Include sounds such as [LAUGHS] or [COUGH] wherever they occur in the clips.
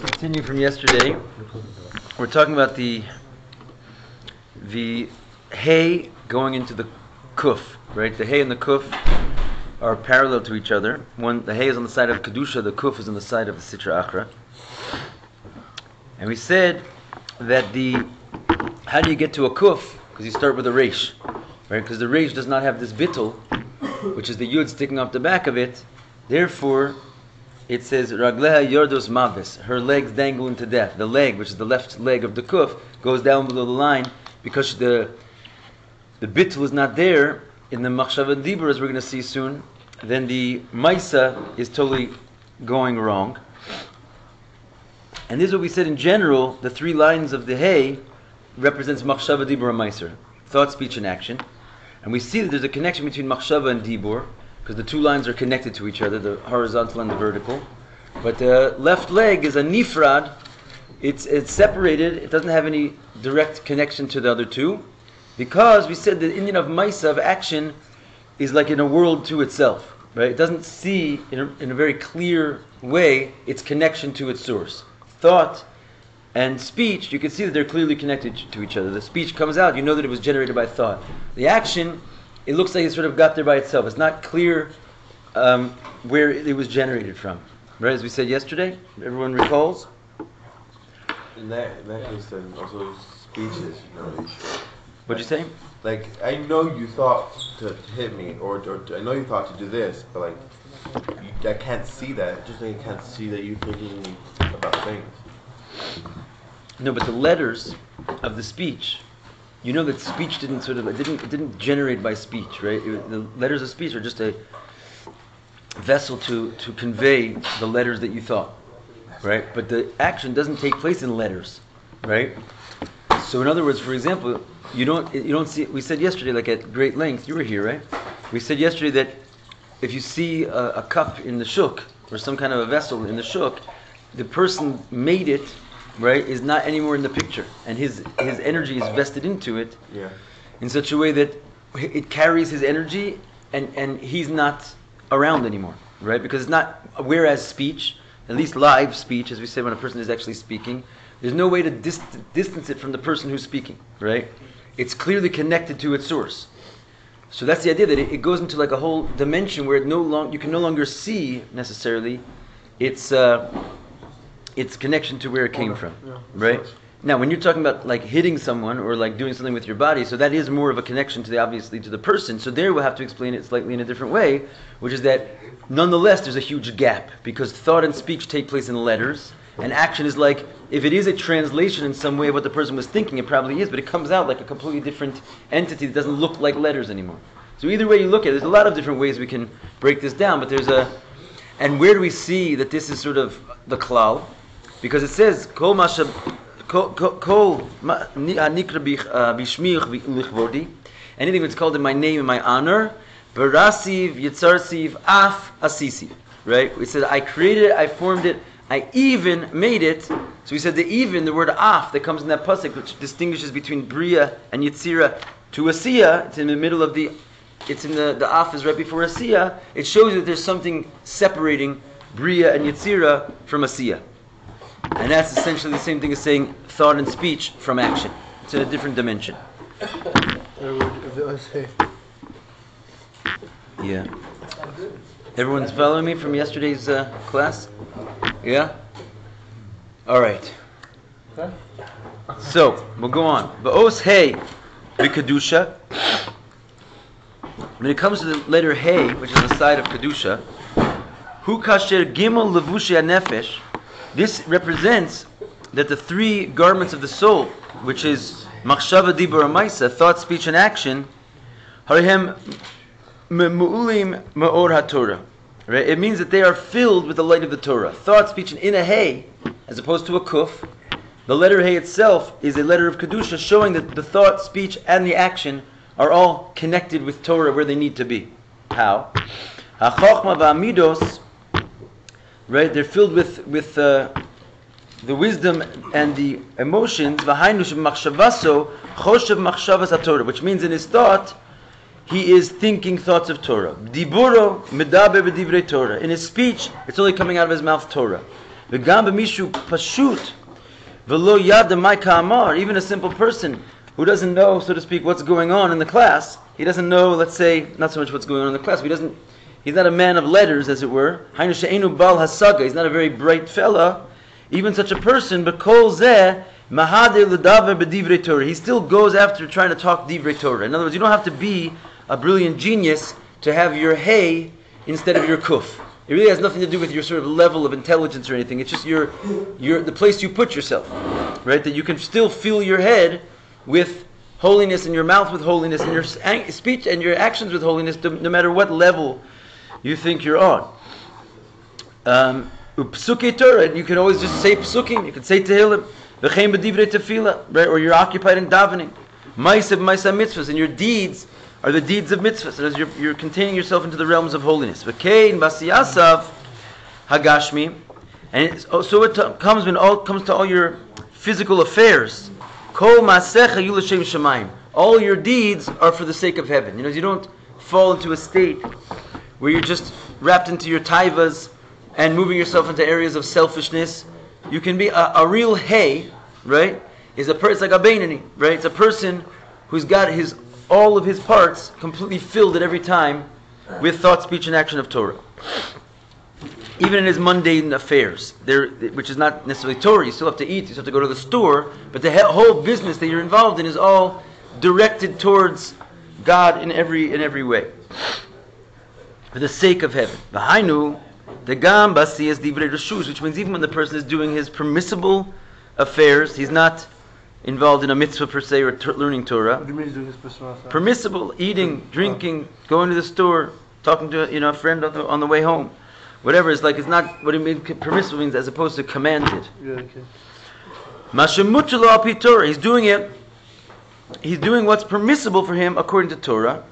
continue from yesterday. We're talking about the the hay going into the kuf, right? The hay and the kuf are parallel to each other. One, the hay is on the side of kedusha, the kuf is on the side of the sitra achra. And we said that the how do you get to a kuf? Because you start with a reish, right? Because the reish does not have this bittul, which is the yud sticking off the back of it. Therefore, it says ragleha yordos mavis. Her legs dangle into death. The leg, which is the left leg of the kuf, goes down below the line because the the bittul is not there in the machshava dibur, as we're going to see soon. Then the maisa is totally going wrong. And this is what we said in general. The three lines of the hay represents machshava dibur and meiser, thought, speech, and action. And we see that there's a connection between machshava and dibur because the two lines are connected to each other, the horizontal and the vertical. But the left leg is a nifrad. It's it's separated. It doesn't have any direct connection to the other two, because we said the inyan of Maisa of action is like in a world to itself. Right? It doesn't see in a, in a very clear way its connection to its source. Thought and speech, you can see that they're clearly connected to each other. The speech comes out, you know that it was generated by thought. The action, it looks like it sort of got there by itself. It's not clear um, where it was generated from. Right, as we said yesterday, everyone recalls. In that, in that case, then also speech is not really. What'd you say? Like I know you thought to, to hit me, or, or to- I know you thought to do this, but like you, I can't see that. Just like I can't see that you thinking about things. No, but the letters of the speech, you know that speech didn't sort of it didn't it didn't generate by speech, right? It- the letters of speech are just a vessel to to convey the letters that you thought, right? But the action doesn't take place in letters, right? So in other words, for example, you don't you don't see. We said yesterday, like at great length, you were here, right? We said yesterday that if you see a, a cup in the shuk or some kind of a vessel in the shuk, the person made it, right, is not anymore in the picture, and his his energy is vested into it Yeah. in such a way that it carries his energy, and and he's not around anymore, right? Because it's not. Whereas speech, at least live speech, as we say when a person is actually speaking, there's no way to dis- distance it from the person who's speaking, right? It's clearly connected to its source. So that's the idea that it, it goes into like a whole dimension where it no long you can no longer see necessarily its uh, its connection to where it came from, right? Now, when you're talking about like hitting someone or like doing something with your body, so that is more of a connection to the obviously to the person. So there we'll have to explain it slightly in a different way, which is that nonetheless there's a huge gap because thought and speech take place in letters, and action is like if it is a translation in some way of what the person was thinking, it probably is, but it comes out like a completely different entity that doesn't look like letters anymore. So either way you look at it, there's a lot of different ways we can break this down, but there's a and where do we see that this is sort of the klal? Because it says kol masha kol bich- uh, bishmich lichvodi. Anything that's called in my name in my honor. Barasiv yitzarsiv af asisi. Right? We said I created it, I formed it, I even made it. So we said the even, the word af that comes in that pasuk, which distinguishes between bria and yitzira to asiya. It's in the middle of the it's in the, the af is right before Asiya, it shows that there's something separating Bria and Yetzira from Asiya. And that's essentially the same thing as saying thought and speech from action. It's in a different dimension. Yeah. Everyone's following me from yesterday's uh, class? Yeah? All right. So, we'll go on. Ba'os hey, b'kedusha. When it comes to the letter Hey, which is the side of Kedusha, Hu kasher gimel levushi nefesh, this represents that the three garments of the soul, which is machshava, dibur, maisa, thought, speech, and action, harihem me'ulim me'or haTorah. Right? It means that they are filled with the light of the Torah. Thought, speech, and in a Hey, as opposed to a Kuf, the letter Hey itself is a letter of Kedusha showing that the thought, speech, and the action are all connected with Torah where they need to be. How? HaChochma v'amidos, right? They're filled with with uh, the wisdom and the emotions. V'hainu shemachshavaso choshev machshavas torah which means in his thought, he is thinking thoughts of Torah. Diburo Torah. In his speech, it's only coming out of his mouth Torah. V'gam b'mishu pashut v'lo yad amar. Even a simple person who doesn't know, so to speak, what's going on in the class. He doesn't know, let's say, not so much what's going on in the class. he doesn't he's not a man of letters, as it were. Bal hasaga, he's not a very bright fella. Even such a person, but kol zeh. He still goes after trying to talk divrei Torah. In other words, you don't have to be a brilliant genius to have your hay instead of your kuf. It really has nothing to do with your sort of level of intelligence or anything. It's just your, your the place you put yourself, right? That you can still fill your head with holiness and your mouth with holiness and your speech and your actions with holiness, no matter what level you think you're on. Um, and you can always just say psukim, you can say tehillim, v'chein b'divrei right? Or you're occupied in davening. Ma'asev ma'aseh mitzvahs, and your deeds are the deeds of mitzvahs, and as you're, you're containing yourself into the realms of holiness. V'kein b'asiyasav hagashmi, and oh, so it comes when all comes to all your physical affairs. Kol ma'asecha yu l'shem shamayim. All your deeds are for the sake of heaven. You know, you don't fall into a state where you're just wrapped into your taivas and moving yourself into areas of selfishness. You can be a, a real hay, right? Is a person like a Beinoni, right? It's a person who's got his all of his parts completely filled at every time with thought, speech, and action of Torah. Even in his mundane affairs, there, which is not necessarily Torah, you still have to eat, you still have to go to the store, but the he- whole business that you're involved in is all directed towards God in every in every way for the sake of heaven. V'hainu, the gam basi is divrei reshus, which means even when the person is doing his permissible affairs, he's not involved in a mitzvah per se or t- learning Torah. What do you mean he's doing his personal stuff? Permissible, eating, drinking, going to the store, talking to you know a friend on the, on the way home, whatever. It's like it's not what it means. Permissible means as opposed to commanded. Yeah, okay. Mashemuchalo al pi Torah. He's doing it. He's doing what's permissible for him according to Torah.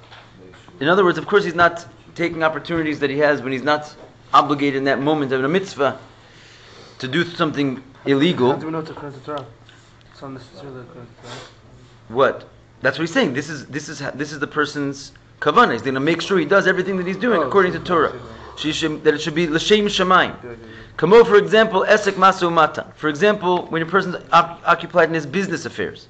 In other words, of course, he's not taking opportunities that he has when he's not obligated in that moment of a mitzvah to do something How do illegal. we know it's according to Torah? It's not necessarily according to Torah. What? That's what he's saying. This is this is this is the person's kavanah. He's going to make sure he does everything that he's doing Oh, according to Torah. She should, that it should be l'shem shamayim. Kamo, for example, esek masu mata. For example, when a person's oc- occupied in his business affairs.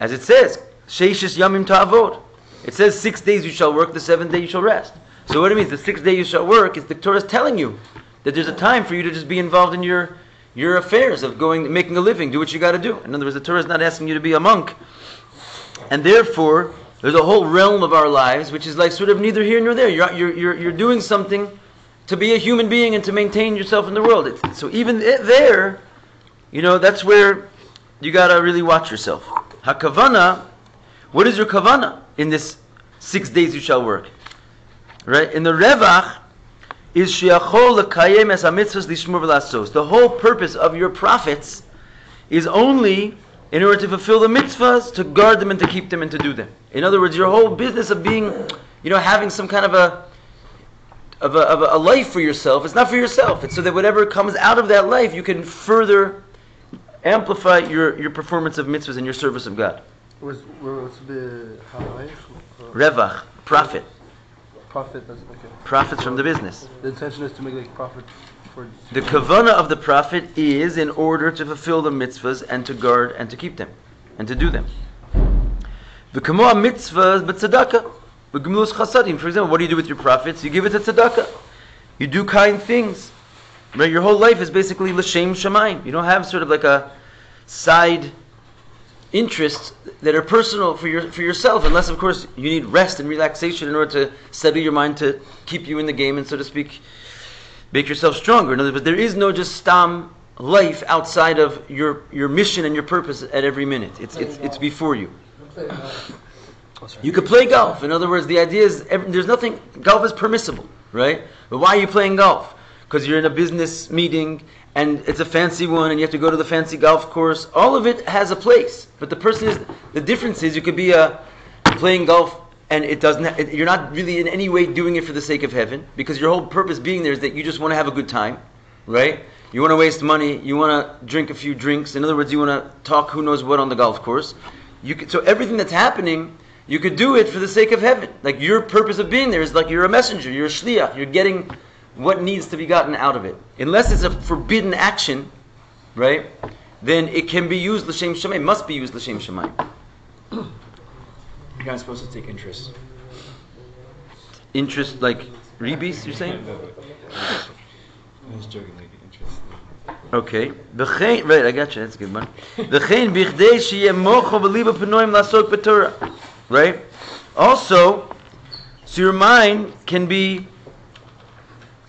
As it says, sheishis yamim ta'avod. It says six days you shall work, the seventh day you shall rest. So what it means, the sixth day you shall work, is the Torah is telling you that there's a time for you to just be involved in your your affairs of going, making a living, do what you got to do. In other words, the Torah is not asking you to be a monk, and therefore there's a whole realm of our lives which is like sort of neither here nor there. You're you're you're, you're doing something to be a human being and to maintain yourself in the world. So even there, you know, that's where you gotta really watch yourself. Hakavana, what is your kavana in this six days you shall work? Right? In the Revach is shiachol lekayem es hamitzvahs lishmur v'lasos. The whole purpose of your profits is only in order to fulfill the mitzvahs, to guard them and to keep them and to do them. In other words, your whole business of being, you know, having some kind of a of a, of a, life for yourself. It's not for yourself. It's so that whatever comes out of that life, you can further amplify your, your performance of mitzvahs and your service of God. What's the? Revach, profit. Profit, that's okay. Profits from the business. The intention is to make like profit for. The kavana of the profit is in order to fulfill the mitzvahs and to guard and to keep them and to do them. The kamo mitzvahs but tzedakah. The gemulus chasadim. For example, what do you do with your profits? You give it to tzedakah. You do kind things. Right? Your whole life is basically l'shem shamayim. You don't have sort of like a side interests that are personal for your for yourself, unless of course you need rest and relaxation in order to settle your mind to keep you in the game and so to speak, make yourself stronger. In other words, there is no just stam life outside of your your mission and your purpose at every minute. It's it's it's before you. You could play golf. In other words, the idea is there's nothing. Golf is permissible, right? But why are you playing golf? Because you're in a business meeting and it's a fancy one, and you have to go to the fancy golf course. All of it has a place, but the person is the difference is you could be a playing golf and it doesn't. It, you're not really in any way doing it for the sake of heaven because your whole purpose being there is that you just want to have a good time, right? You want to waste money. You want to drink a few drinks. In other words, you want to talk who knows what on the golf course. You could, so everything that's happening, you could do it for the sake of heaven. Like your purpose of being there is like you're a messenger, you're a shliach, you're getting what needs to be gotten out of it. Unless it's a forbidden action, right? Then it can be used l'shem shemayim. Must be used l'shem shemayim. You're not supposed to take interest. Interest like rebis, you're saying? I was joking, like interest. Okay. Right, I got you. That's a good one. V'chein bichdei sheyeh mocho v'liba penoim lasok b'torah. Right? Also, so your mind can be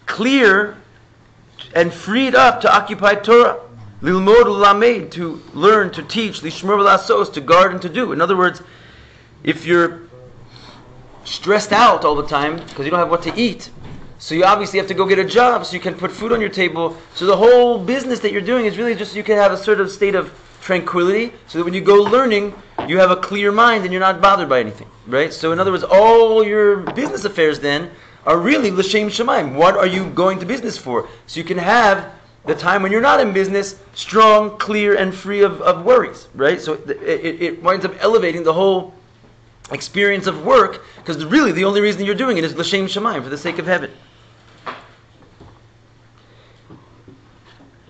clear and freed up to occupy Torah. Lilmod ulamed, to learn, to teach, lishmor v'lasos, to guard and to do. In other words, if you're stressed out all the time because you don't have what to eat, so you obviously have to go get a job so you can put food on your table. So the whole business that you're doing is really just you can have a sort of state of tranquility so that when you go learning, you have a clear mind and you're not bothered by anything, right? So in other words, all your business affairs then are really l'shem shemaim. What are you going to business for? So you can have the time when you're not in business strong, clear, and free of, of worries, right? So it, it, it winds up elevating the whole experience of work because really the only reason you're doing it is l'shem shemaim for the sake of heaven.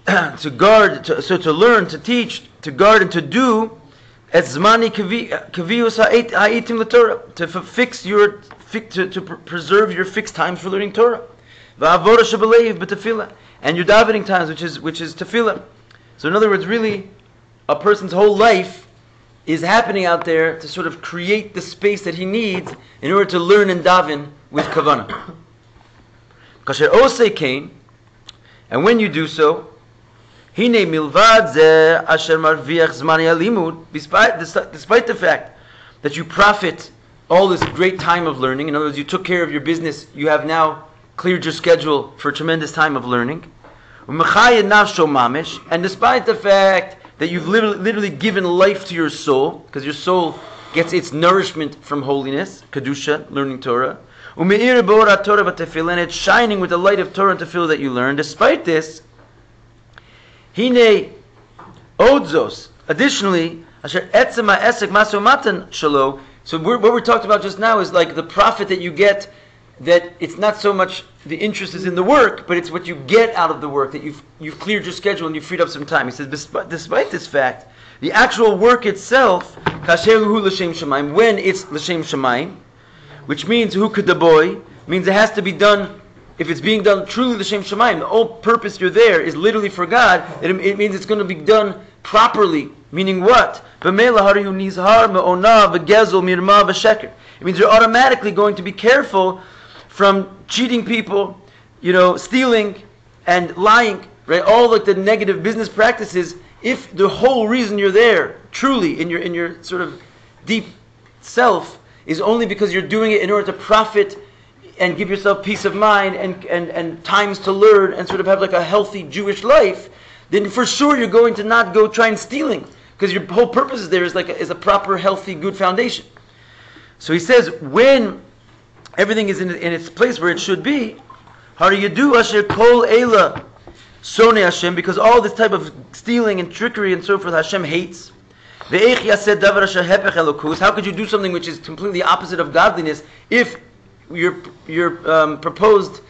[CLEARS THROAT] to guard, to, so to learn, to teach, to guard, and to do, as zmani kavius ha'itim l'Torah, to fix your, to, to preserve your fixed times for learning Torah. Va'avoda shabaleiv b'tefillah, and your davening times, which is which is tefillah. So in other words, really, a person's whole life is happening out there to sort of create the space that he needs in order to learn and daven with kavanah. [COUGHS] Kasher osei kain, and when you do so, Hine milvad ze asher marviach zmani alimud, despite, the fact that you profit all this great time of learning, in other words, you took care of your business, you have now cleared your schedule for a tremendous time of learning. And despite the fact that you've literally, literally given life to your soul, because your soul gets its nourishment from holiness, Kedusha, learning Torah, Torah shining with the light of Torah and Tefillah that you learn. Despite this, Hine odzos. Additionally, asher etzema esek masomatan shalo. So what we're talking about just now is like the profit that you get. That it's not so much the interest is in the work, but it's what you get out of the work that you've you've cleared your schedule and you've freed up some time. He says, despite, despite this fact, the actual work itself, when it's l'shem shemaim, which means who could the boy means it has to be done if it's being done truly the Shem Shemaim, the whole purpose you're there is literally for God, it, it means it's going to be done properly. Meaning what? It means you're automatically going to be careful from cheating people, you know, stealing and lying, right? All like the negative business practices. If the whole reason you're there, truly in your in your sort of deep self, is only because you're doing it in order to profit and give yourself peace of mind and, and, and times to learn and sort of have like a healthy Jewish life, then for sure you're going to not go try and stealing because your whole purpose is there is like a, is a proper, healthy, good foundation. So he says when everything is in, in its place where it should be, how do you do Asher Kol Ela Sone Hashem because all this type of stealing and trickery and so forth Hashem hates. How could you do something which is completely opposite of godliness if your your um, proposed,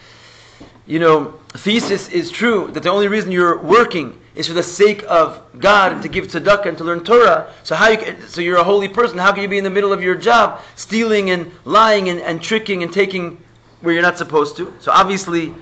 you know, thesis is true that the only reason you're working is for the sake of God to give tzedakah and to learn Torah. So how you so you're a holy person? How can you be in the middle of your job stealing and lying and, and tricking and taking where you're not supposed to? So obviously,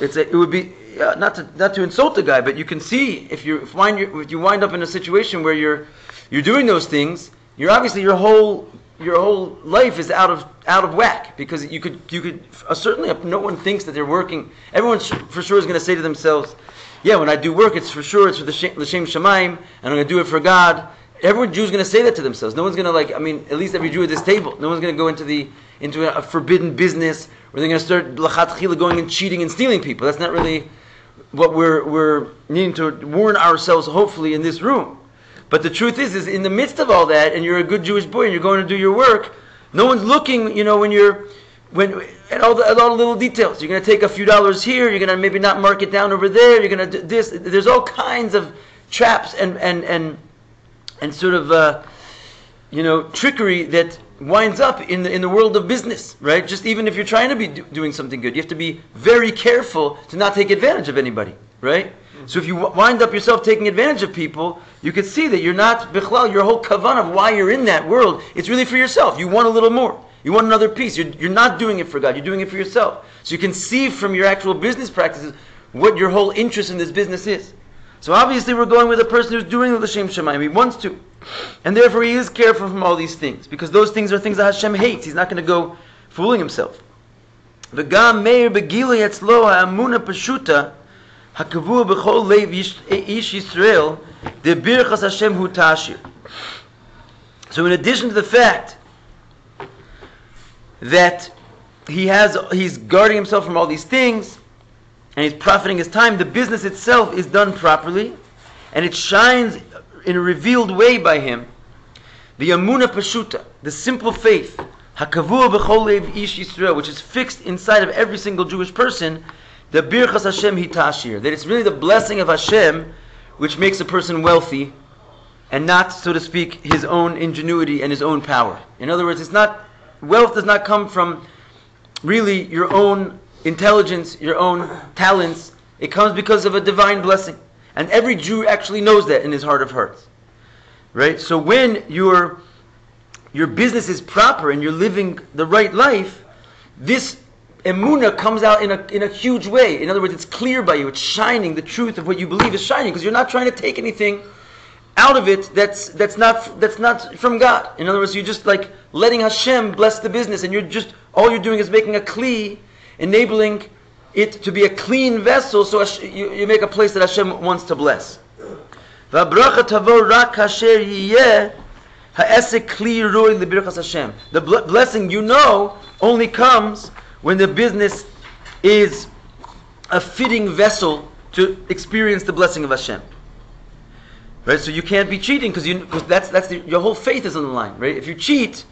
it's a, it would be uh, not to not to insult the guy, but you can see if you find if you wind up in a situation where you're you're doing those things, you're obviously your whole your whole life is out of out of whack because you could you could uh, certainly no one thinks that they're working. Everyone for sure is going to say to themselves, "Yeah, when I do work, it's for sure it's for the shem shemaim, and I'm going to do it for God." Every Jew is going to say that to themselves. No one's going to like. I mean, at least every Jew at this table. No one's going to go into the into a, a forbidden business where they're going to start lachat going and cheating and stealing people. That's not really what we're we're needing to warn ourselves. Hopefully, in this room. But the truth is, is in the midst of all that, and you're a good Jewish boy, and you're going to do your work. No one's looking, you know, when you're when at all the, at all the little details. You're going to take a few dollars here. You're going to maybe not mark it down over there. You're going to do this. There's all kinds of traps and and and and sort of uh, you know trickery that winds up in the, in the world of business, right? Just even if you're trying to be do, doing something good, you have to be very careful to not take advantage of anybody, right? So if you wind up yourself taking advantage of people, you can see that you're not bichlal. Your whole kavan of why you're in that world, it's really for yourself. You want a little more. You want another piece. You're, you're not doing it for God. You're doing it for yourself. So you can see from your actual business practices what your whole interest in this business is. So obviously we're going with a person who's doing the Shem Shemaim. He wants to. And therefore he is careful from all these things. Because those things are things that Hashem hates. He's not going to go fooling himself. Meir Hakavu b'chol lev ish Yisrael, the birchas Hashem hu tashir. So in addition to the fact that he has he's guarding himself from all these things and he's profiting his time, the business itself is done properly and it shines in a revealed way by him. The Yamuna Pashuta, the simple faith, hakavu b'chol lev ish Yisrael, which is fixed inside of every single Jewish person, the Birchas Hashem hitashir, that it's really the blessing of Hashem which makes a person wealthy, and not, so to speak, his own ingenuity and his own power. In other words, it's not wealth does not come from really your own intelligence, your own talents. It comes because of a divine blessing. And every Jew actually knows that in his heart of hearts. Right? So when your your business is proper and you're living the right life, this emuna comes out in a, in a huge way. In other words, it's clear by you, it's shining. The truth of what you believe is shining because you're not trying to take anything out of it that's, that's, not, that's not from God. In other words, you're just like letting Hashem bless the business and you're just, all you're doing is making a kli, enabling it to be a clean vessel so you, you make a place that Hashem wants to bless. The blessing you know only comes when the business is a fitting vessel to experience the blessing of Hashem. Right? So you can't be cheating because you because that's that's the, your whole faith is on the line, right? If you cheat,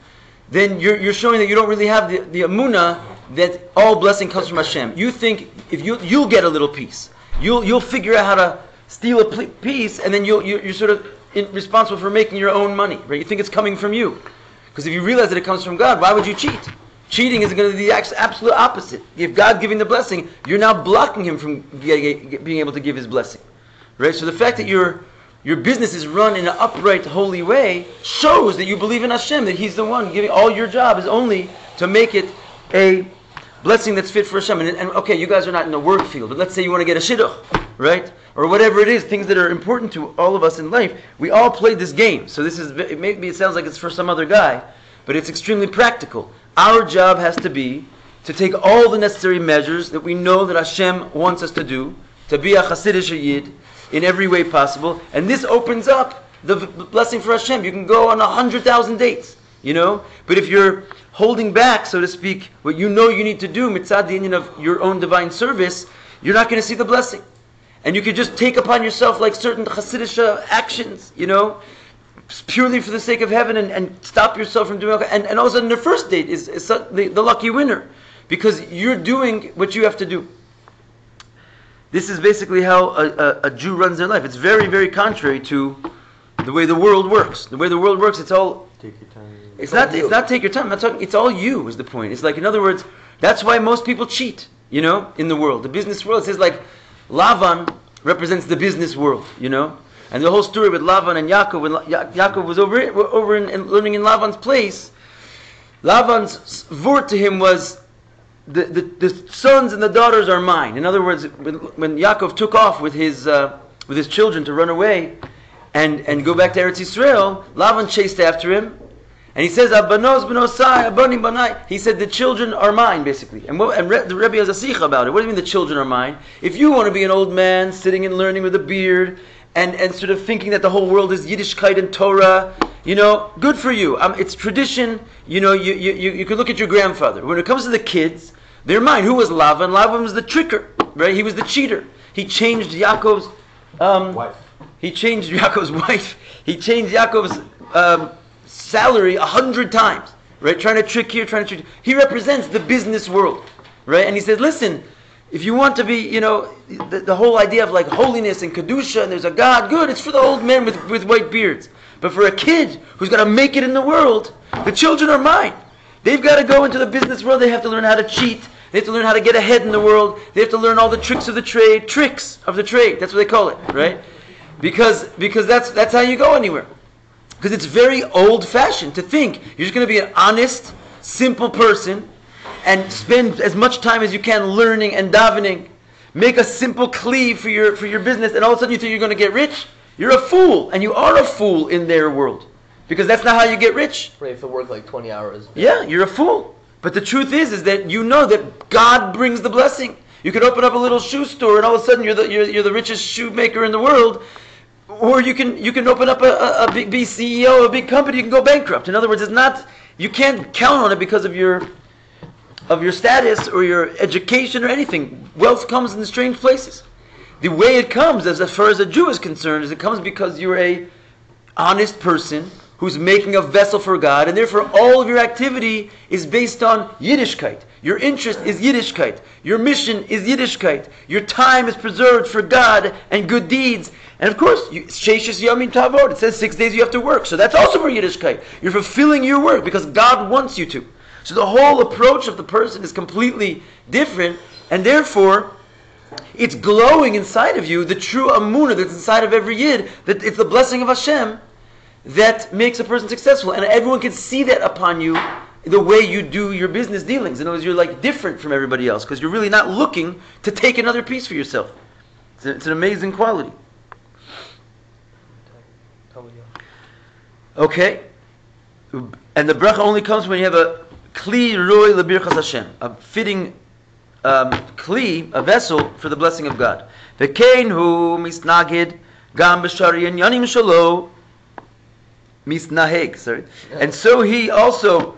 then you're, you're showing that you don't really have the, the amuna that all blessing comes from Hashem. You think if you you'll get a little piece, you'll you'll figure out how to steal a piece, and then you'll you're, you're sort of responsible for making your own money, right? You think it's coming from you, because if you realize that it comes from God, why would you cheat? Cheating is going to be the absolute opposite. If God giving the blessing, you're now blocking Him from being able to give His blessing, right? So the fact that your your business is run in an upright, holy way shows that you believe in Hashem, that He's the one giving. All your job is only to make it a blessing that's fit for Hashem. And, and okay, you guys are not in the work field, but let's say you want to get a shidduch, right? Or whatever it is, things that are important to all of us in life. We all play this game. So this is maybe it sounds like it's for some other guy, but it's extremely practical. Our job has to be to take all the necessary measures that we know that Hashem wants us to do, to be a Hasidic Yid in every way possible, and this opens up the blessing for Hashem. You can go on a hundred thousand dates, you know. But if you're holding back, so to speak, what you know you need to do, mitzad the union of your own divine service, you're not going to see the blessing. And you could just take upon yourself like certain Hasidic actions, you know, purely for the sake of heaven and, and stop yourself from doing and, and all of a sudden the first date is, is the, the lucky winner because you're doing what you have to do. This is basically how a, a, a Jew runs their life. It's very, very contrary to the way the world works. The way the world works, it's all Take your time. it's not. It's not take your time. I'm not talking. It's all you. Is the point? It's like, in other words, that's why most people cheat. You know, in the world, the business world. It says like, Lavan represents the business world. You know, and the whole story with Lavan and Yaakov. When Ya- Yaakov was over over in, in learning in Lavan's place, Lavan's word to him was, the, the, the sons and the daughters are mine. In other words, when, when Yaakov took off with his uh, with his children to run away, and, and go back to Eretz Yisrael, Lavan chased after him, and he says, "Abanos benosai, abani banai." He said, "The children are mine," basically. And, what, and Re- the Rebbe has a sikha about it. What do you mean the children are mine? If you want to be an old man sitting and learning with a beard, and, and sort of thinking that the whole world is Yiddishkeit and Torah, you know, good for you. Um, it's tradition. You know, you, you, you, you could look at your grandfather. When it comes to the kids, they're mine. Who was Lavan? Lavan was the tricker, right? He was the cheater. He changed Yaakov's um, Wife. he changed Yaakov's [LAUGHS] wife. He changed Yaakov's um, salary a hundred times, right? Trying to trick here, trying to trick. He represents the business world, right? And he says, listen, if you want to be, you know, the, the whole idea of like holiness and kedusha, and there's a God, good. It's for the old men with, with white beards. But for a kid who's got to make it in the world, The children are mine. They've got to go into the business world. They have to learn how to cheat. They have to learn how to get ahead in the world. They have to learn all the tricks of the trade. Tricks of the trade. That's what they call it, right? Because because that's that's how you go anywhere. Because it's very old-fashioned to think you're just going to be an honest, simple person and spend as much time as you can learning and davening. Make a simple kli for your for your business, and all of a sudden you think you're going to get rich. You're a fool, and you are a fool in their world, because that's not how you get rich. Right, if you work like 20 hours. Yeah, you're a fool. But the truth is, is that you know that God brings the blessing. You could open up a little shoe store, and all of a sudden you're the you're, you're the richest shoemaker in the world. Or you can you can open up a, a, a big be CEO of a big company. You can go bankrupt. In other words, it's not you can't count on it because of your of your status or your education or anything. Wealth comes in strange places. The way it comes, as far as a Jew is concerned, is it comes because you're a honest person who's making a vessel for God, and therefore all of your activity is based on Yiddishkeit. Your interest is Yiddishkeit. Your mission is Yiddishkeit. Your time is preserved for God and good deeds. And of course, Sheshis Yomim Tavod, it says six days you have to work. So that's also for Yiddishkeit. You're fulfilling your work because God wants you to. So the whole approach of the person is completely different, and therefore, it's glowing inside of you, the true amuna that's inside of every yid, that it's the blessing of Hashem that makes a person successful. And everyone can see that upon you the way you do your business dealings. In other words, you're like different from everybody else because you're really not looking to take another piece for yourself. It's, a, it's an amazing quality. Okay? And the bracha only comes when you have a kli roy lebirchas Hashem, a fitting um, kli, a vessel for the blessing of God. V'kein hu misnagid gam b'shari yanim shalo misnaheg, sorry. And so he also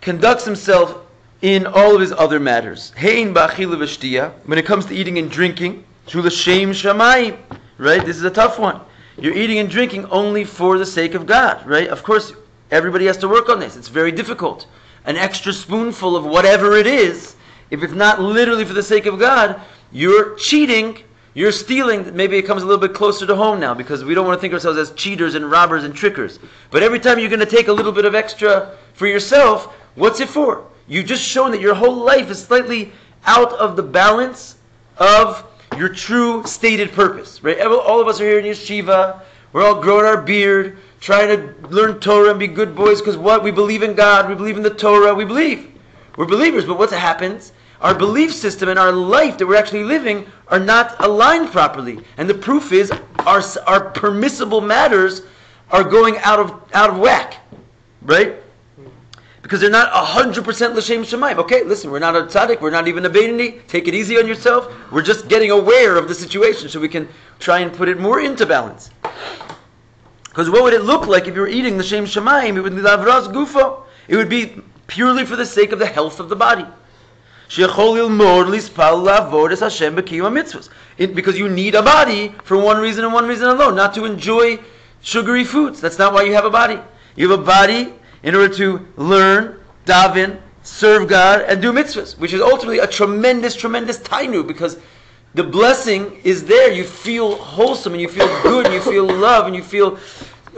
conducts himself in all of his other matters. Hein ba'achila v'shtiya, when it comes to eating and drinking, to l'shem shamayim, right? This is a tough one. You're eating and drinking only for the sake of God, right? Of course, everybody has to work on this. It's very difficult. An extra spoonful of whatever it is, if it's not literally for the sake of God, you're cheating, you're stealing. Maybe it comes a little bit closer to home now because we don't want to think of ourselves as cheaters and robbers and trickers. But every time you're going to take a little bit of extra for yourself, what's it for? You've just shown that your whole life is slightly out of the balance of your true stated purpose, right? All of us are here in yeshiva. We're all growing our beard, trying to learn Torah and be good boys because what? We believe in God. We believe in the Torah. We believe. We're believers. But what happens? Our belief system and our life that we're actually living are not aligned properly. And the proof is our, our permissible matters are going out of, out of whack, right? because they're not 100% l'shem shemaim. Okay, listen, we're not a tzaddik, we're not even a beinoni. Take it easy on yourself. We're just getting aware of the situation so we can try and put it more into balance. Because what would it look like if you were eating l'shem shemaim? It would be lavras gufo. It would be purely for the sake of the health of the body. Because you need a body for one reason and one reason alone, not to enjoy sugary foods. That's not why you have a body. You have a body in order to learn, daven, serve God, and do mitzvahs, which is ultimately a tremendous, tremendous tainu because the blessing is there. You feel wholesome and you feel good and you feel love and you feel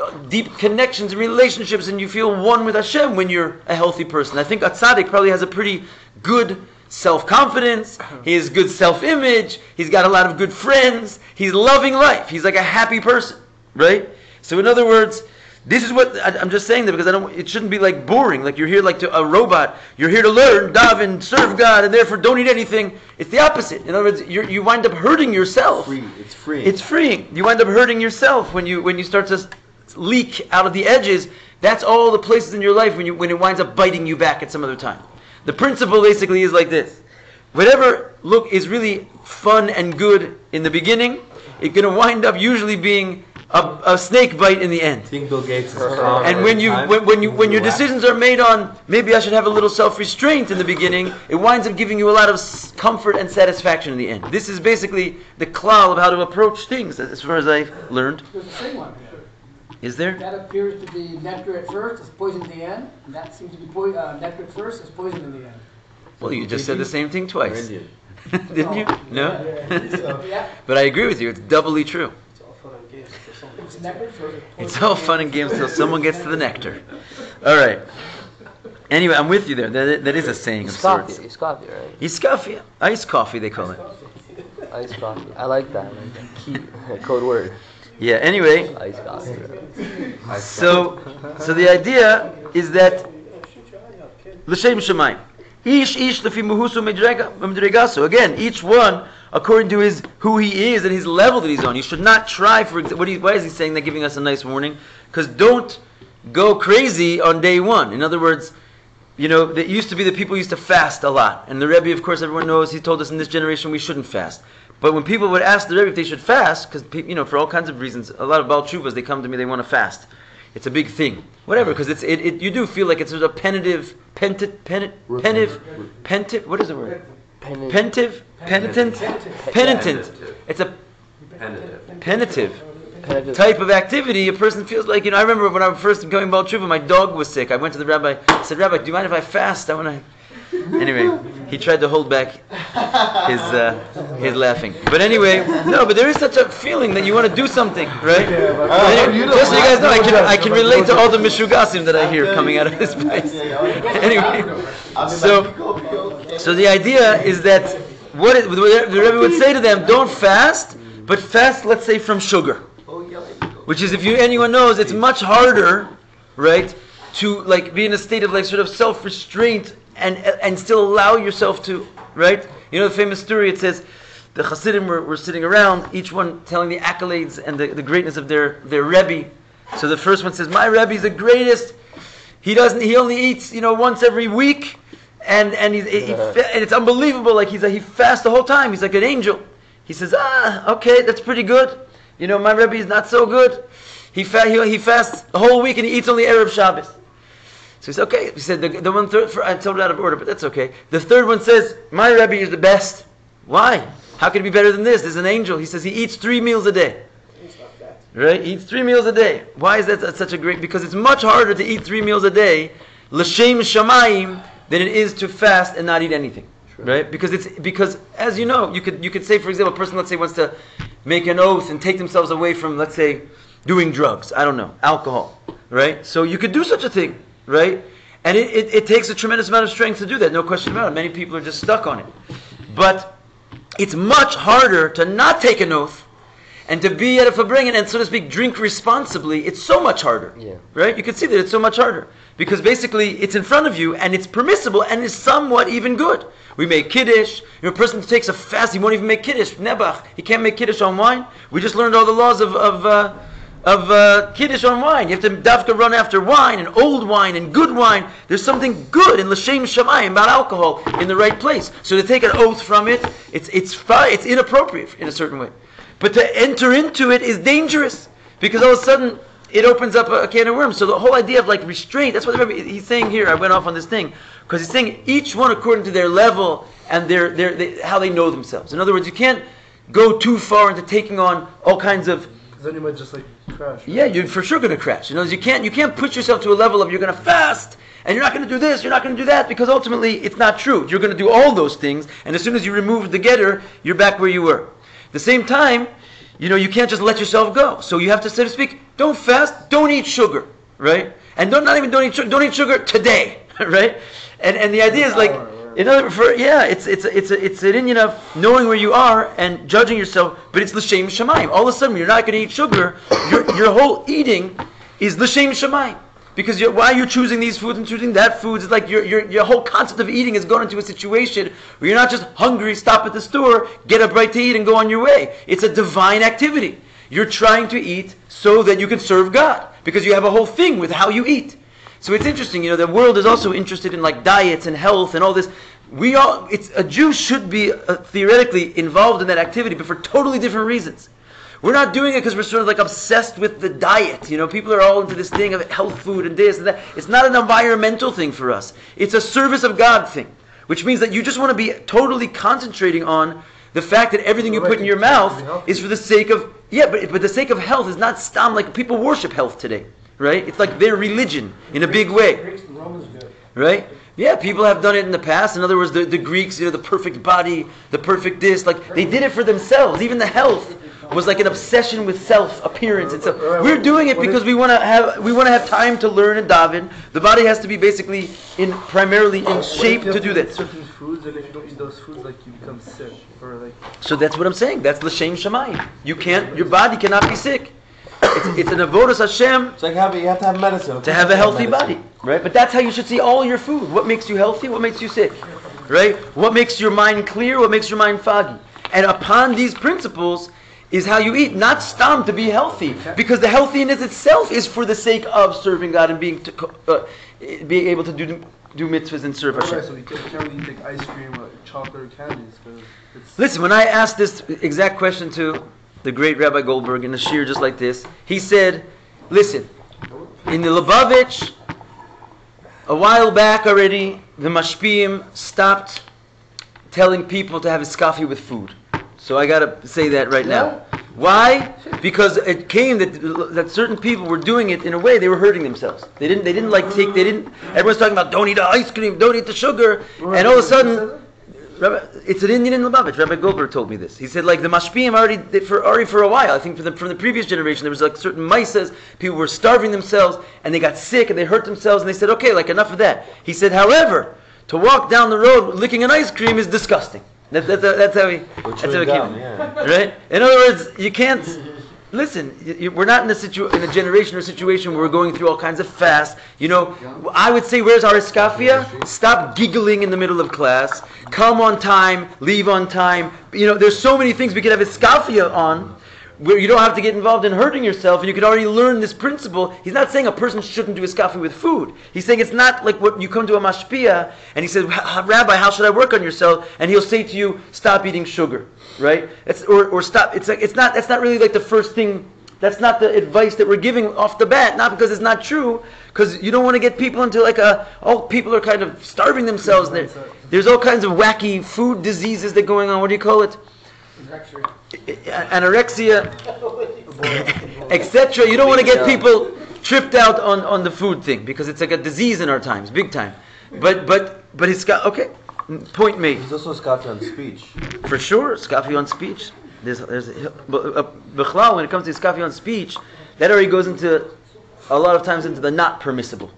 uh, deep connections and relationships and you feel one with Hashem when you're a healthy person. I think a tzaddik probably has a pretty good self-confidence. Uh-huh. He has good self-image. He's got a lot of good friends. He's loving life. He's like a happy person, right? So in other words, this is what I, am just saying that because I don't. It shouldn't be like boring. Like you're here like to, a robot. You're here to learn, daven, serve God, and therefore don't eat anything. It's the opposite. In other words, you you wind up hurting yourself. Free. It's free. It's freeing. You wind up hurting yourself when you when you start to leak out of the edges. That's all the places in your life when you when it winds up biting you back at some other time. The principle basically is like this: whatever look is really fun and good in the beginning, it's going to wind up usually being a, a, snake bite in the end. Think Bill Gates is And when you when, when you when your decisions are made on maybe I should have a little self-restraint in the beginning, it winds up giving you a lot of comfort and satisfaction in the end. This is basically the klal of how to approach things, as far as I've learned. There's a same one. Is there? That appears to be nectar at first, it's poison at the end. And that seems to be po- uh, nectar at first, it's poison in the end. Well, you just said the same thing twice. [LAUGHS] Didn't you? No? Yeah, [LAUGHS] but I agree with you. It's doubly true. It's nectar at first. It's all fun and games until someone gets to the nectar. All right. Anyway, I'm with you there. That, that is a saying of sorts. It's coffee, right? It's coffee. Ice coffee, they call it. Ice coffee. I like that. Key, [LAUGHS] code word. Yeah, anyway, Iced coffee. so so the idea is that l'shem shemayim. Ish ish lefi muhusu medrega- medregaso. Again, each one according to his who he is and his level that he's on. You should not try for what he, why is he saying that giving us a nice warning? Because don't go crazy on day one. In other words, you know, it used to be that people used to fast a lot. And the Rebbe, of course, everyone knows, he told us in this generation we shouldn't fast. But when people would ask the Rebbe if they should fast, because, you know, for all kinds of reasons, a lot of Baal Tshuvas, they come to me, they want to fast. It's a big thing. Whatever, because it's, it, it, you do feel like it's a of penitive, pentit, penit, pentive, pentive, what is the word? Penitent. Pentive? Penitent? Penitent. It's a Penitive. penitive Penitent. type of activity, a person feels like, you know, I remember when I was first becoming Baal Tshuva, my dog was sick. I went to the rabbi, I said, Rabbi, do you mind if I fast? I want to. Anyway, he tried to hold back his uh, his laughing. But anyway, no, but there is such a feeling that you want to do something, right? Anyway, just so you guys know, I can, I can relate to all the mishugasim that I hear coming out of this place. Anyway, so so the idea is that what it, the Rebbe would say to them, don't fast, but fast, let's say, from sugar. Which is, if you anyone knows, it's much harder, right, to like be in a state of like sort of self-restraint and and still allow yourself to, right? You know the famous story. It says the Hasidim were, were sitting around, each one telling the accolades and the, the greatness of their their Rebbe. So the first one says, "My Rebbe is the greatest. He doesn't. He only eats, you know, once every week." And and he's, he, he, and it's unbelievable. Like he's like, he fasts the whole time. He's like an angel. He says, ah, okay, that's pretty good. You know, my Rebbe is not so good. He, fa- he, he fasts the whole week and he eats only Erev Shabbos. So he said, okay. He said, the, the one third, for, I told it out of order, but that's okay. The third one says, my Rebbe is the best. Why? How could it be better than this? There's an angel. He says he eats three meals a day. Right? He eats three meals a day. Why is that such a great? Because it's much harder to eat three meals a day, l'shem shamayim, than it is to fast and not eat anything. Right? Because it's because as you know, you could you could say, for example, a person let's say wants to make an oath and take themselves away from let's say doing drugs. I don't know, alcohol. Right? So you could do such a thing. Right? And it, it, it takes a tremendous amount of strength to do that, no question about it. Many people are just stuck on it. But it's much harder to not take an oath and to be at a farbrengen and so to speak drink responsibly. It's so much harder. Yeah. Right? You can see that it's so much harder because basically it's in front of you and it's permissible and is somewhat even good. We make kiddush. You know, a person who takes a fast, he won't even make kiddush. Nebach, he can't make kiddush on wine. We just learned all the laws of of uh, of uh, kiddush on wine. You have to dafka run after wine and old wine and good wine. There's something good in l'shem shamayim about alcohol in the right place. So to take an oath from it, it's it's it's inappropriate in a certain way. But to enter into it is dangerous because all of a sudden it opens up a, a can of worms. So the whole idea of like restraint, that's what he's saying here. I went off on this thing because he's saying each one according to their level and their, their, they, how they know themselves. In other words, you can't go too far into taking on all kinds of Then you might just like crash. right? yeah, you're for sure going to crash. You know, you can't you can't push yourself to a level of you're going to fast and you're not going to do this, you're not going to do that because ultimately it's not true. You're going to do all those things, and as soon as you remove the getter, you're back where you were. At the same time, you know, you can't just let yourself go. So you have to, so to speak, don't fast, don't eat sugar, right? And don't not even don't eat sugar, don't eat sugar today, [LAUGHS] right? And and the idea is like. In other for yeah, it's it's it's it's an inyan of knowing where you are and judging yourself, but it's l'shem shamayim. All of a sudden, you're not going to eat sugar, your your whole eating is l'shem shamayim. Because you're, why you're choosing these foods and choosing that foods, it's like your, your, your whole concept of eating has gone into a situation where you're not just hungry, stop at the store, get a bite to eat, and go on your way. It's a divine activity. You're trying to eat so that you can serve God, because you have a whole thing with how you eat. So it's interesting, you know, the world is also interested in like diets and health and all this. We all, it's a Jew should be uh, theoretically involved in that activity, but for totally different reasons. We're not doing it because we're sort of like obsessed with the diet. You know, people are all into this thing of health food and this and that. It's not an environmental thing for us. It's a service of God thing, which means that you just want to be totally concentrating on the fact that everything you put in your mouth is for the sake of yeah, but but the sake of health is not stam like people worship health today, right? It's like their religion in a big way Greeks and Romans did. right? Yeah, people have done it in the past. In other words, the, the Greeks, you know, the perfect body, the perfect this, like they did it for themselves. Even the health was like an obsession with self appearance and stuff. We're doing it because we want to have we want to have time to learn and daven. The body has to be basically in primarily in shape to do that. Certain foods, and if you don't eat those foods, like you become sick, or like So that's what I'm saying. That's l'shem shamayim. You can't. Your body cannot be sick. It's, it's an avodas Hashem It's like having you have to have medicine. to have a healthy body, right? But that's how you should see all your food. What makes you healthy? What makes you sick, right? What makes your mind clear? What makes your mind foggy? And upon these principles is how you eat, not stam to be healthy, because the healthiness itself is for the sake of serving God and being to, uh, being able to do do mitzvahs and serve Hashem. alright, so you can't, you can't really eat like ice cream or chocolate or candies, because Listen, when I asked this exact question to the great Rabbi Goldberg in a shiur just like this, he said, "Listen, in the Lubavitch, a while back already, the mashpiyim stopped telling people to have a scafi with food. So I gotta say that right now. Why? Because it came that that certain people were doing it in a way they were hurting themselves. They didn't. They didn't like take. They didn't. Everyone's talking about don't eat the ice cream, don't eat the sugar, and all of a sudden. Rabbi, it's an inyan in Lubavitch. Rabbi Goldberg told me this. He said, like the mashpiyim already they- for already for a while. I think from the from the previous generation, there was like certain maisas. People were starving themselves, and they got sick, and they hurt themselves, and they said, okay, like enough of that. He said, however, to walk down the road licking an ice cream is disgusting. That, that, that, that's how he. That's how he down, came. yeah. Right. In other words, you can't. Listen, we're not in a situ- in a generation or situation where we're going through all kinds of fasts. You know, I would say, where's our iskafia? Stop giggling in the middle of class. Come on time. Leave on time. You know, there's so many things we could have iskafia on, where you don't have to get involved in hurting yourself, and you could already learn this principle. He's not saying a person shouldn't do iskafia with food. He's saying it's not like what you come to a mashpia, and he says, Rabbi, how should I work on yourself? And he'll say to you, stop eating sugar right? It's, or, or stop. It's like it's not. That's not really like the first thing. That's not the advice that we're giving off the bat. Not because it's not true. Because you don't want to get people into like a. Oh, people are kind of starving themselves. There, there's all kinds of wacky food diseases that going on. What do you call it? Anorexia, [LAUGHS] etc. You don't want to get people tripped out on, on the food thing because it's like a disease in our times, big time. But but but it's got okay. Point made. He's also Scotty on speech. For sure, Scafi on speech. There's, there's, but uh, Bichlal, when it comes to Scafi on speech, that already goes into, a lot of times into the not permissible,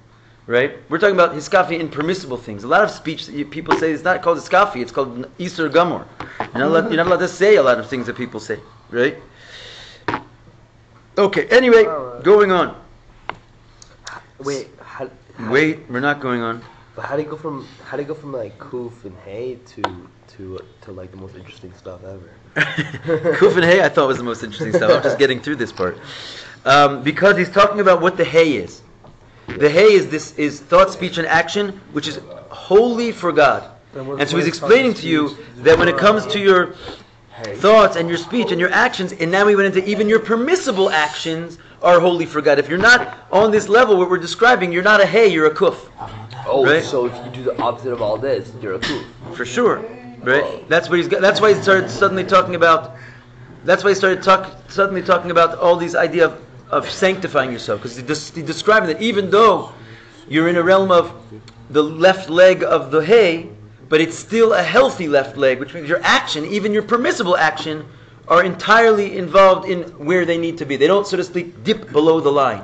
right? We're talking about Hiskafi in permissible things. A lot of speech that you, people say is not called Hiskafi, it's called Isur Gamor. You're not, allowed, you're not allowed to say a lot of things that people say, right? Okay, anyway, going on. Wait, how, how, Wait, we're not going on. But how do you go from how do you go from like Kuf and Hay to to to like the most interesting stuff ever? [LAUGHS] Kuf and Hay I thought was the most interesting stuff. I'm just getting through this part. Um, because he's talking about what the Hay is. The Hay is this is thought, speech, and action, which is wholly for God. And so he's explaining to you that when it comes to your thoughts and your speech and your actions, and now we went into even your permissible actions are wholly for God. If you're not on this level, what we're describing, you're not a Hay, you're a Kuf. Oh, Right. so if you do the opposite of all this, you're a Kuf. For sure, right? That's what he's got. That's why he started suddenly talking about. That's why he started talk, suddenly talking about all these idea of, of sanctifying yourself, because he's describing that even though you're in a realm of the left leg of the hay, but it's still a healthy left leg, which means your action, even your permissible action, are entirely involved in where they need to be. They don't, so to speak, dip below the line.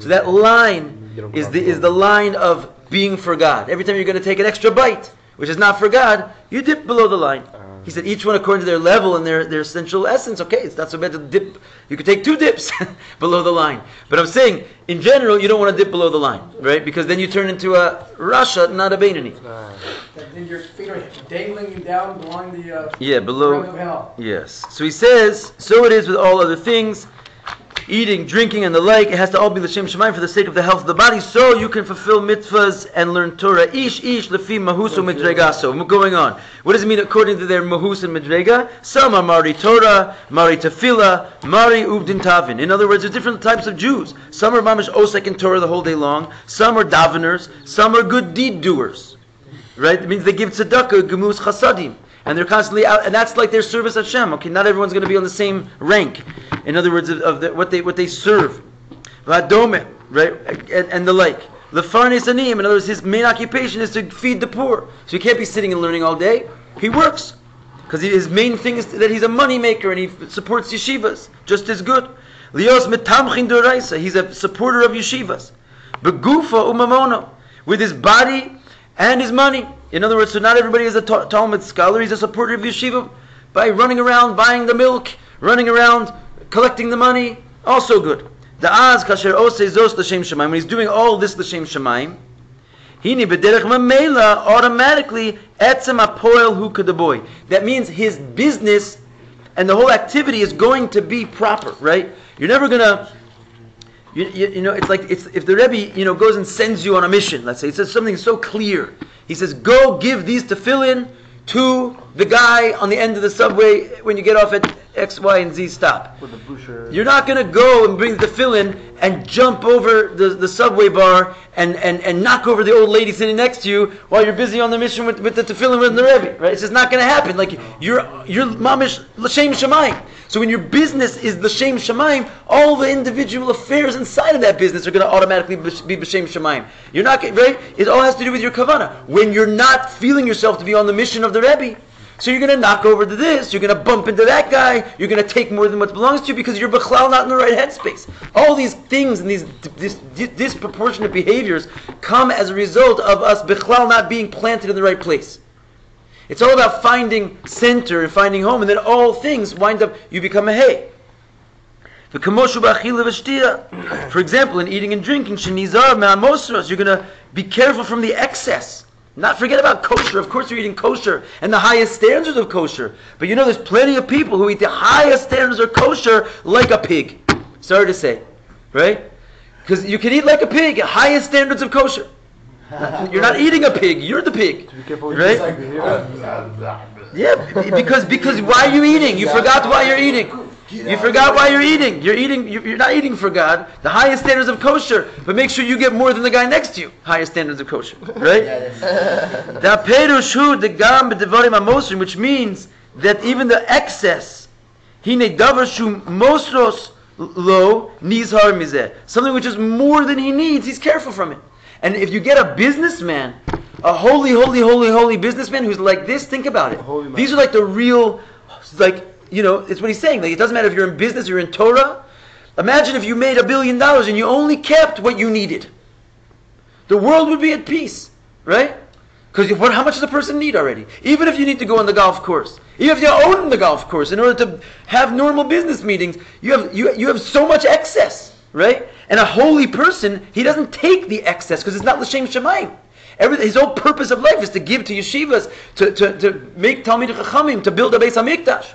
So that line is the is the line of being for God. Every time you're going to take an extra bite, which is not for God, you dip below the line. He said each one according to their level and their, their essential essence. Okay, it's not so bad to dip. You could take two dips [LAUGHS] below the line. But I'm saying, in general, you don't want to dip below the line, right? Because then you turn into a Rasha, not a Beinoni. Then your feet are dangling you down along the uh, Yeah, below. hell. Yes. So he says, so it is with all other things, eating, drinking, and the like. It has to all be l'shem shemayim for the sake of the health of the body, so you can fulfill mitzvahs and learn Torah. Ish ish lefi mahusu midregaso. Going on. What does it mean according to their mahus and midrega? Some are mari Torah, mari tefillah, mari uvdin tavin. In other words, there's different types of Jews. Some are mamish osek in Torah the whole day long. Some are daveners. Some are good deed doers. Right? It means they give tzedakah, gemus chasadim. And they're constantly out, and that's like their service at Hashem. Okay, not everyone's going to be on the same rank. In other words, of, of the, what they what they serve, Vadome, right, and, and the like. Lefarnes anim. In other words, his main occupation is to feed the poor. So he can't be sitting and learning all day. He works. Because his main thing is that he's a money maker and he supports yeshivas just as good. Lios metamchin. He's a supporter of yeshivas. Begufa umamono. With his body and his money. In other words, so not everybody is a Talmud scholar. He's a supporter of yeshiva by running around buying the milk, running around collecting the money. Also good. The az kasher ose zos l'shem shemaim. When he's doing all this l'shem shemaim, Hini b'derech mamela automatically etzem apoel hu kadaboy. That means his business and the whole activity is going to be proper, right? You're never gonna, you, you, you know, it's like it's if the Rebbe, you know, goes and sends you on a mission. Let's say he says something so clear. He says, "Go give these tefillin to the guy on the end of the subway when you get off at X, Y, and Z stop." With the bochur. You're not going to go and bring the tefillin and jump over the, the subway bar and, and, and knock over the old lady sitting next to you while you're busy on the mission with, with the tefillin with the Rebbe, right? It's just not going to happen. Like, you're, you're mamish l'shem shemayim. So when your business is l'shem shemayim, all the individual affairs inside of that business are going to automatically be b'shem shemayim. You're not, right? It all has to do with your kavana. When you're not feeling yourself to be on the mission of the Rebbe, so you're going to knock over to this, you're going to bump into that guy, you're going to take more than what belongs to you because you're bichlal not in the right headspace. All these things and these dis, dis, disproportionate behaviors come as a result of us bichlal not being planted in the right place. It's all about finding center and finding home, and then all things wind up, you become a hay. For example, in eating and drinking, you're going to be careful from the excess. Not forget about kosher. Of course, you're eating kosher and the highest standards of kosher. But you know, there's plenty of people who eat the highest standards of kosher like a pig. Sorry to say, right? Because you can eat like a pig, at highest standards of kosher. [LAUGHS] You're not eating a pig. You're the pig, Be careful right? Yeah, because because why are you eating? You forgot why you're eating. You forgot why you're eating. You're eating. you- You're not eating for God. The highest standards of kosher, but make sure you get more than the guy next to you. Highest standards of kosher, [LAUGHS] right? [LAUGHS] The perush hu the gam b'devarim amosrim, which means that even the excess, hine davar shu mosros lo nizhar mizeh, something which is more than he needs, he's careful from it. And if you get a businessman, a holy, holy, holy, holy businessman who's like this, think about it. These are like the real, like you know, it's what he's saying. Like it doesn't matter if you're in business, you're in Torah. Imagine if you made a billion dollars and you only kept what you needed. The world would be at peace, right? Because? How much does a person need already? Even if you need to go on the golf course, even if you own the golf course in order to have normal business meetings, you have you, you have so much excess, right? And a holy person, he doesn't take the excess because it's not l'shem shemaim. Everything, his whole purpose of life is to give to yeshivas, to, to, to make Talmid Chachamim, to build a Beis Hamikdash.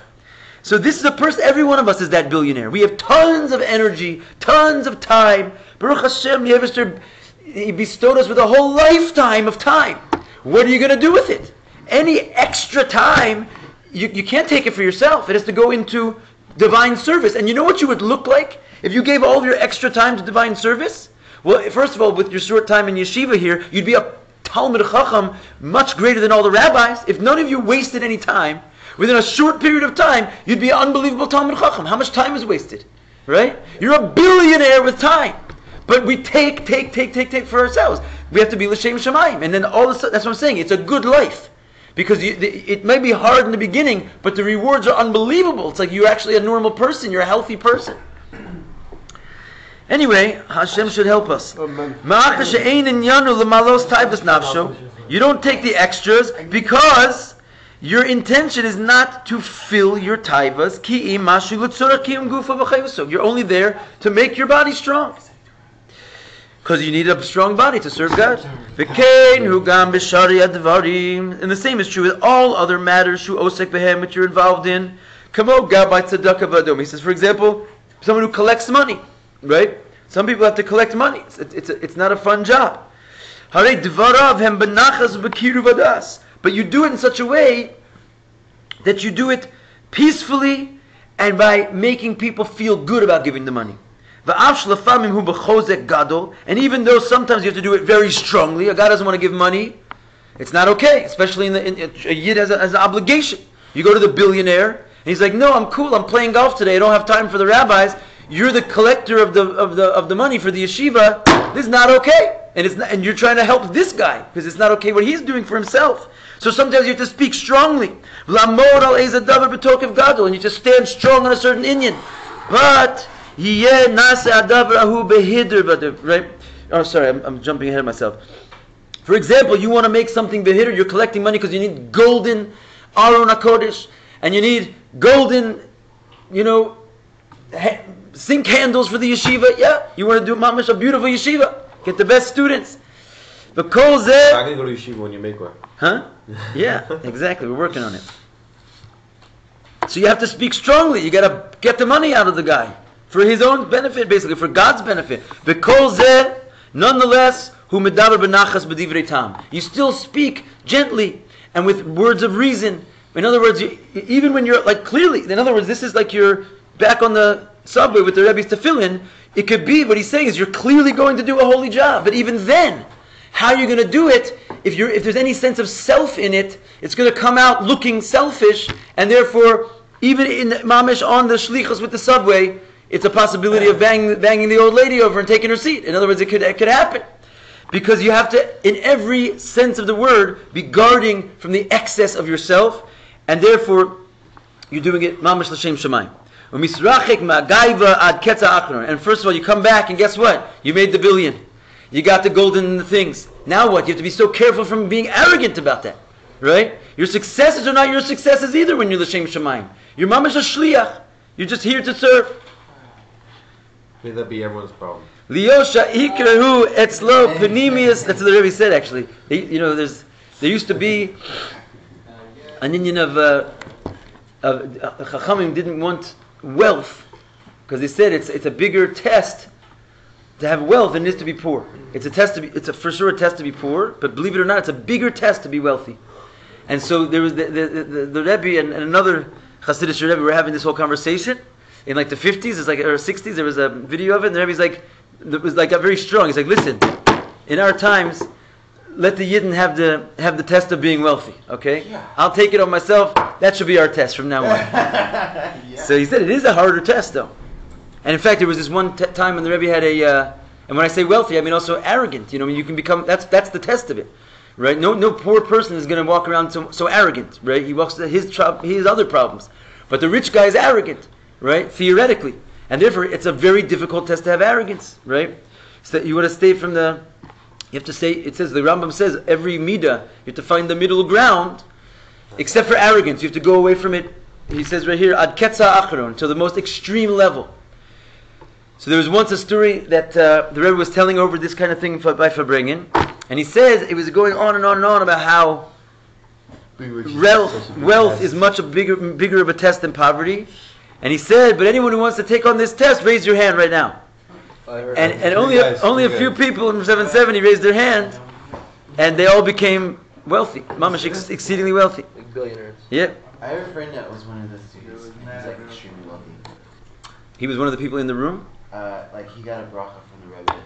So this is a person, every one of us is that billionaire. We have tons of energy, tons of time. Baruch Hashem, the Eberster, He bestowed us with a whole lifetime of time. What are you going to do with it? Any extra time, you, you can't take it for yourself. It has to go into divine service. And you know what you would look like if you gave all of your extra time to divine service? Well, first of all, with your short time in yeshiva here, you'd be a Talmud Chacham much greater than all the rabbis. If none of you wasted any time, within a short period of time, you'd be unbelievable Talmud Chacham. How much time is wasted? Right? You're a billionaire with time. But we take, take, take, take, take for ourselves. We have to be l'shem shemayim, and then all of a sudden, that's what I'm saying. It's a good life because you, the, it may be hard in the beginning, but the rewards are unbelievable. It's like you're actually a normal person. You're a healthy person. Anyway, Hashem should help us. Oh, Amen. Ma'aka she'ein inyanu l'malos taibas nafsho. You don't take the extras because your intention is not to fill your taivas. You're only there to make your body strong. Because you need a strong body to serve God. And the same is true with all other matters shu osek behem which you're involved in. He says, for example, someone who collects money, right? Some people have to collect money. It's, it's, it's not a fun job. Hare. But you do it in such a way that you do it peacefully and by making people feel good about giving the money. And even though sometimes you have to do it very strongly, a guy doesn't want to give money, it's not okay, especially in the in, a yid has, a, an obligation. You go to the billionaire, and he's like, "No, I'm cool. I'm playing golf today. I don't have time for the rabbis. You're the collector of the of the of the money for the yeshiva. This is not okay." And it's not, and you're trying to help this guy because it's not okay what he's doing for himself. So sometimes you have to speak strongly. Lamod al eza davar b'tokev gadol, and you just stand strong on a certain inyan. But yeh nase adavar ahu behidr, right? Oh, sorry, I'm, I'm jumping ahead of myself. For example, you want to make something behidr, you're collecting money because you need golden aron hakodesh, and you need golden, you know, sink handles for the yeshiva. Yeah, you want to do mamash a beautiful yeshiva, get the best students. But kol I'm gonna go to yeshiva when you make one. huh? Yeah, exactly. We're working on it. So you have to speak strongly. You got to get the money out of the guy for his own benefit, basically for God's benefit. Because zeh, nonetheless, hu medaber benachas b'divrei tam. You still speak gently and with words of reason. In other words, you, even when you're like clearly, in other words, this is like you're back on the subway with the Rebbe's tefillin. It could be what he's saying is you're clearly going to do a holy job, but even then, how are you going to do it if you're if there's any sense of self in it it's going to come out looking selfish and therefore even in the mamish on the shlichus with the subway it's a possibility of bang, banging the old lady over and taking her seat in other words it could it could happen because you have to in every sense of the word be guarding from the excess of yourself and therefore you're doing it mamish l'shem shemayim. And first of all, you come back and guess what? You made the billion. You got the golden things. Now what? You have to be so careful from being arrogant about that. Right? Your successes are not your successes either when you're l'shem shemayim. Your mom is a shliach. You're just here to serve. May that be everyone's problem. Liosha ikrahu etzlo panemius. That's what the Rebbe said actually. They, you know, there's there used to be an inyan of uh, of uh, Chachamim didn't want wealth because they said it's it's a bigger test to have wealth than it is to be poor. It's a test to be it's a for sure a test to be poor, but believe it or not, it's a bigger test to be wealthy. And so there was the the, the, the Rebbe and, and another Hasidic Rebbe were having this whole conversation in like the 50s, it's like or 60s. There was a video of it, and the Rebbe's like, it was like got very strong. He's like, listen, in our times, let the Yidden have the have the test of being wealthy. Okay, I'll take it on myself. That should be our test from now on. [LAUGHS] So he said it is a harder test, though. And in fact, there was this one t- time when the Rebbe had a, uh, and when I say wealthy, I mean also arrogant. You know, I mean you can become. That's that's the test of it, right? No no poor person is going to walk around so, so arrogant, right? He walks to his tro- his other problems, but the rich guy is arrogant, right? Theoretically, and therefore it's a very difficult test to have arrogance, right? So you want to stay from the. You have to say. It says the Rambam says every midah you have to find the middle ground, except for arrogance. You have to go away from it. He says right here ad ketza achron to the most extreme level. So there was once a story that uh, the Rebbe was telling over this kind of thing for, by farbrengen, and he says it was going on and on and on about how wealth, wealth is much a bigger, bigger of a test than poverty. And he said, but anyone who wants to take on this test, raise your hand right now. And, and only a, guys, only a few guys. people in 770 raised their hand, and they all became wealthy, mamash ex- exceedingly wealthy. like billionaires. Yeah, I have a friend that was one of the students. and He's like extremely wealthy. he was one of the people in the room. Uh, like he got a bracha from the Rebbe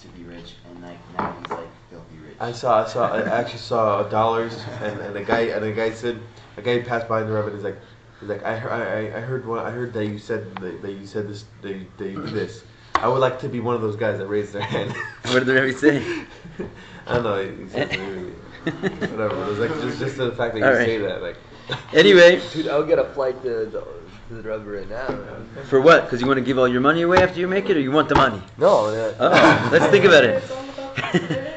to be rich, and like now he's like filthy rich. I saw, I saw, I actually saw dollars, and, and a guy, and a guy said, a guy passed by in the Rebbe, and he's like, he's like, I heard, I, I heard, one, I heard that you said that, that you said this, that you, that you do this. I would like to be one of those guys that raised their hand. [LAUGHS] What did the Rebbe say? I don't know. He said, whatever. It was like just, just the fact that you All right. say that, like. Anyway, [LAUGHS] Dude, I'll get a flight to to the rubber right now. for what? Because you want to give all your money away after you make it, or you want the money? No, yeah. Oh, let's think about it.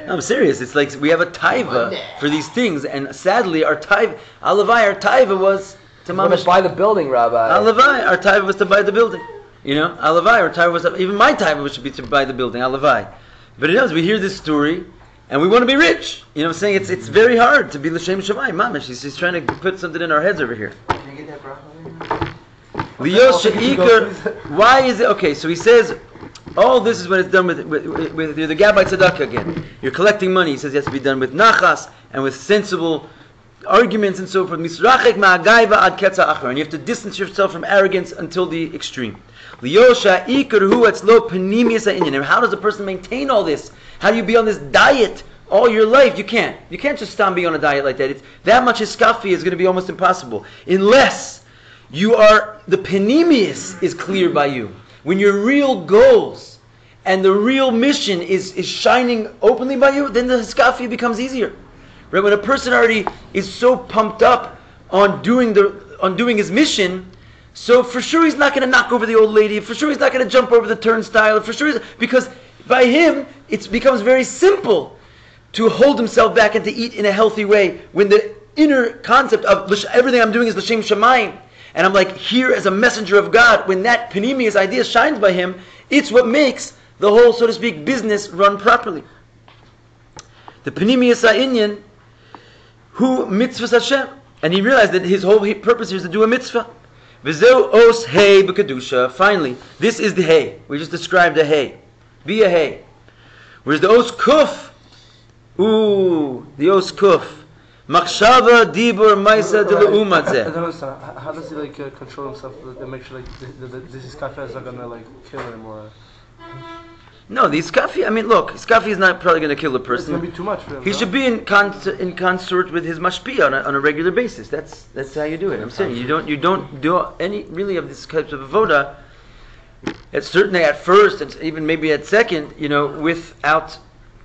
no, [LAUGHS] I'm serious. It's like we have a taiva for these things, and sadly, our taiva, alavai, our taiva was to mamash. buy the building, Rabbi. Alavai, our taiva was to buy the building. You know, alavai, our taiva was to, even my taiva should be to buy the building. Alavai, but it does. We hear this story, and we want to be rich. You know, what I'm saying it's it's very hard to be l'shem shemai. Mamash, he's, he's trying to put something in our heads over here. Can I get that bracha? Lios she'ikar. Liosha ikur, why is it okay? So he says, all this is when it's done with with, with, with the gabbai tzedakah again. You're collecting money. He says it has to be done with nachas and with sensible arguments and so forth. Misrachek ma'agaiva ad ketza achar. And you have to distance yourself from arrogance until the extreme. Liosha ikar hu etzlo panimius ha'inyan. How does a person maintain all this? How do you be on this diet all your life? You can't. You can't just stop being on a diet like that. It's, that much iskafi is going to be almost impossible. Unless you are, the panemius is clear by you. When your real goals and the real mission is, is shining openly by you, then the hiskafi becomes easier. Right? When a person already is so pumped up on doing the on doing his mission, so for sure he's not going to knock over the old lady. For sure he's not going to jump over the turnstile. For sure, because by him it becomes very simple to hold himself back and to eat in a healthy way when the inner concept of everything I'm doing is l'shem shamayim, and I'm like here as a messenger of God. When that panemius idea shines by him, it's what makes the whole, so to speak, business run properly. The panemius ha'inyan, who mitzvahs Hashem, and he realized that his whole purpose here is to do a mitzvah. V'zeu os hey b'kedusha. Finally, this is the hey. We just described the hey. Be a hey. Whereas the os kuf, ooh, the os kuf. Machshava dibur maisa de I don't understand. How, does he like uh, control himself and make sure like the, the, the, this iskafia is not gonna like kill him or No, the iskafi, I mean, look, iskafi is not probably going to kill a it's gonna person. be too much for him. He no? should be in, con- in consort with his mashpia on a, on a regular basis. That's that's how you do it. I'm saying you don't you don't do any really of this types of avoda. At certainly at first, and even maybe at second, you know, without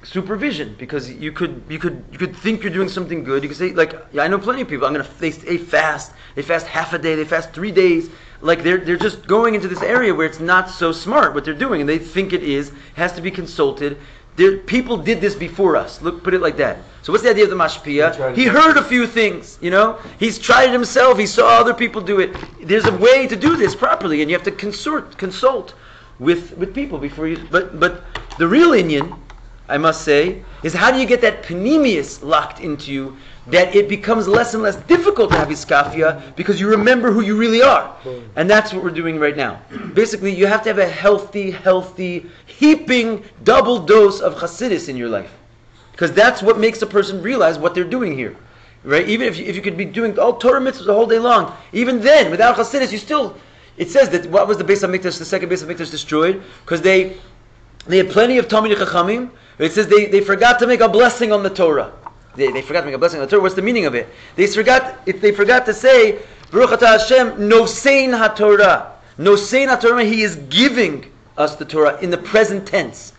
supervision, because you could you could you could think you're doing something good. You could say like yeah, I know plenty of people. I'm gonna they, they fast. They fast half a day. They fast three days. Like they're they're just going into this area where it's not so smart what they're doing, and they think it is has to be consulted. There, people did this before us. Look, put it like that. So what's the idea of the mashpia? He heard a few things, you know. He's tried it himself. He saw other people do it. There's a way to do this properly, and you have to consort, consult with with people before you. But but the real inyan, I must say, is how do you get that panemius locked into you that it becomes less and less difficult to have iskafia because you remember who you really are. And that's what we're doing right now. Basically, you have to have a healthy, healthy, heaping double dose of chassidus in your life. Because that's what makes a person realize what they're doing here. Right? Even if you, if you could be doing all Torah mitzvahs the whole day long, even then, without chassidus, you still, it says that, what was the Beis Hamikdash, the second Beis Hamikdash destroyed? Because they, they had plenty of Talmud Chachamim. It says they, they forgot to make a blessing on the Torah. They, they forgot to make a blessing on the Torah. What's the meaning of it? They forgot if they forgot to say Baruch Atah Hashem Nosein HaTorah. Nosein HaTorah. He is giving us the Torah in the present tense,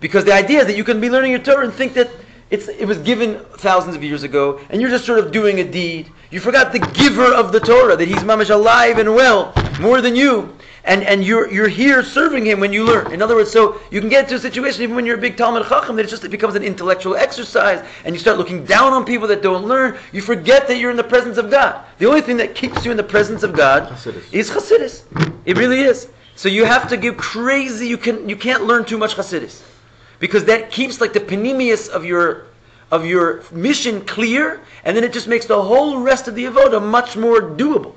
because the idea is that you can be learning your Torah and think that it's it was given thousands of years ago, and you're just sort of doing a deed. You forgot the giver of the Torah that he's mamish alive and well more than you and and you're you're here serving him when you learn. In other words, so you can get into a situation even when you're a big Talmud Chacham that it's just it becomes an intellectual exercise, and you start looking down on people that don't learn. You forget that you're in the presence of God. The only thing that keeps you in the presence of God Chassidus. is Chassidus. It really is. So you have to give crazy. You can you can't learn too much Chassidus, because that keeps like the panemius of your of your mission clear, and then it just makes the whole rest of the avoda much more doable.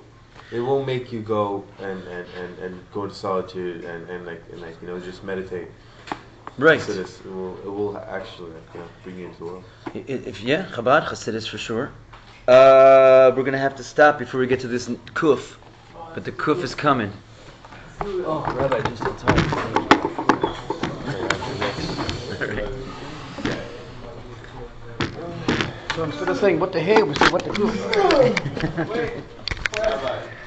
It won't make you go and, and, and, and go to solitude and, and like and like you know just meditate. Right. So this it will it will actually you know, bring you into the world. If yeah, Chabad Chassidus for sure. Uh, we're gonna have to stop before we get to this n- kuf, but the kuf is coming. Oh, Rabbi, just in time. So instead of saying what the hell, we say what the goof. [LAUGHS]